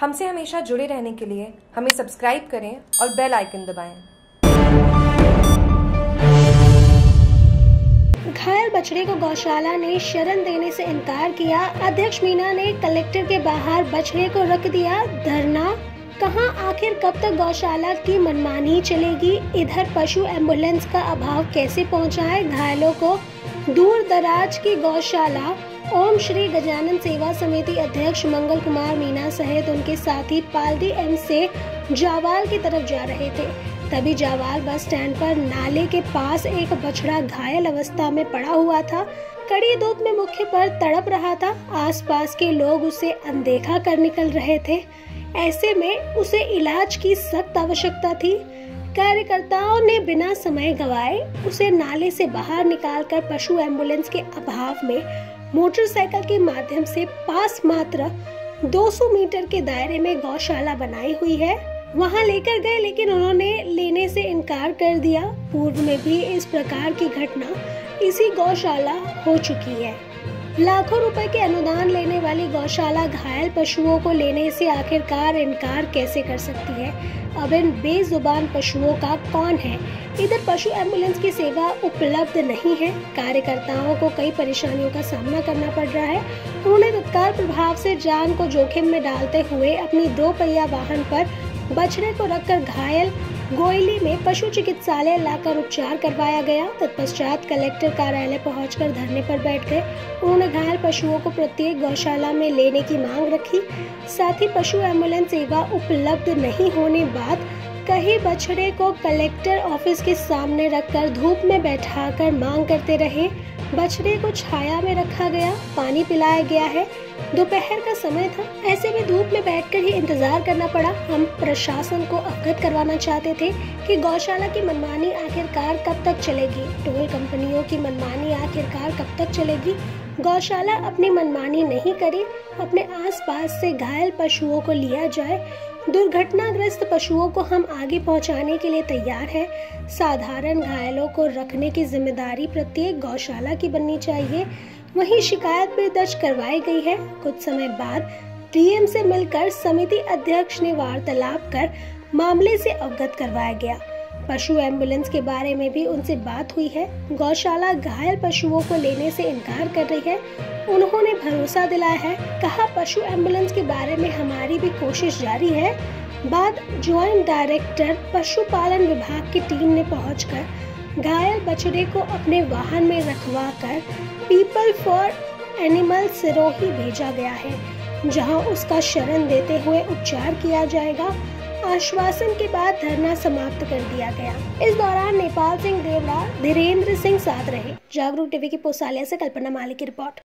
हमसे हमेशा जुड़े रहने के लिए हमें सब्सक्राइब करें और बेल आइकन दबाएँ। घायल बछड़े को गौशाला ने शरण देने से इनकार किया। अध्यक्ष मीना ने कलेक्टर के बाहर बछड़े को रख दिया धरना। कहाँ, आखिर कब तक गौशाला की मनमानी चलेगी? इधर पशु एंबुलेंस का अभाव कैसे पहुँचाए घायलों को? दूर दराज की गौशाला, ओम श्री गजानन सेवा समिति अध्यक्ष मंगल कुमार मीना सहित उनके साथी पालदी एम से जावाल की तरफ़ जा रहे थे। तभी जावाल बस स्टैंड पर नाले के पास एक बछड़ा घायल अवस्था में पड़ा हुआ था। कड़ी धूप में मुख्य पर तड़प रहा था। आसपास के लोग उसे अनदेखा कर निकल रहे थे। ऐसे में उसे इलाज की सख्त आवश्यकता थी। कार्यकर्ताओं ने बिना समय गवाए उसे नाले से बाहर निकालकर पशु एंबुलेंस के अभाव में मोटरसाइकिल के माध्यम से पास मात्र 200 मीटर के दायरे में गौशाला बनाई हुई है। वहाँ लेकर गए, लेकिन उन्होंने लेने से इनकार कर दिया। पूर्व में भी इस प्रकार की घटना इसी गौशाला हो चुकी है। लाखों रुपए के अनुदान लेने वाली गौशाला घायल पशुओं को लेने से आखिरकार इनकार कैसे कर सकती है? अब इन बेजुबान पशुओं का कौन है? इधर पशु एंबुलेंस की सेवा उपलब्ध नहीं है। कार्यकर्ताओं को कई परेशानियों का सामना करना पड़ रहा है। उन्होंने तत्काल प्रभाव से जान को जोखिम में डालते हुए अपनी दो पहिया वाहन पर बछड़े को रखकर घायल गोयली में पशु चिकित्सालय लाकर उपचार करवाया गया। तत्पश्चात कलेक्टर कार्यालय पहुंचकर धरने पर बैठ गए। उन्होंने घायल पशुओं को प्रत्येक गौशाला में लेने की मांग रखी। साथ ही पशु एंबुलेंस सेवा उपलब्ध नहीं होने बाद कई बछड़े को कलेक्टर ऑफ़िस के सामने रखकर धूप में बैठाकर मांग करते रहे। बछड़े को छाया में रखा गया, पानी पिलाया गया है। दोपहर का समय था। ऐसे में धूप में बैठकर ही इंतज़ार करना पड़ा। हम प्रशासन को अवगत करवाना चाहते थे कि गौशाला की मनमानी आखिरकार कब तक चलेगी। टोल कंपनियों की मनमानी आखिरकार कब तक चलेगी? गौशाला अपनी मनमानी नहीं करे। अपने आसपास से घायल पशुओं को लिया जाए। दुर्घटनाग्रस्त पशुओं को हम आगे पहुँचाने के लिए तैयार हैं। साधारण घायलों को रखने की ज़िम्मेदारी प्रत्येक गौशाला की बननी चाहिए। वहीं शिकायत भी दर्ज करवाई गई है। कुछ समय बाद डीएम से मिलकर समिति अध्यक्ष ने वार्तालाप कर मामले से अवगत करवाया गया। पशु एंबुलेंस के बारे में भी उनसे बात हुई है। गौशाला घायल पशुओं को लेने से इनकार कर रही है। उन्होंने भरोसा दिलाया है। कहा, पशु एंबुलेंस के बारे में हमारी भी कोशिश जारी है। बाद ज्वाइंट डायरेक्टर पशुपालन विभाग की टीम ने पहुंचकर घायल बछड़े को अपने वाहन में रखवा कर पीपल फॉर एनिमल सिरोही भेजा गया है, जहाँ उसका शरण देते हुए उपचार किया जाएगा। आश्वासन के बाद धरना समाप्त कर दिया गया। इस दौरान नेपाल सिंह देवरा, धीरेन्द्र सिंह साथ रहे। जागरूक टीवी की पोसालिया से कल्पना मालिक की रिपोर्ट।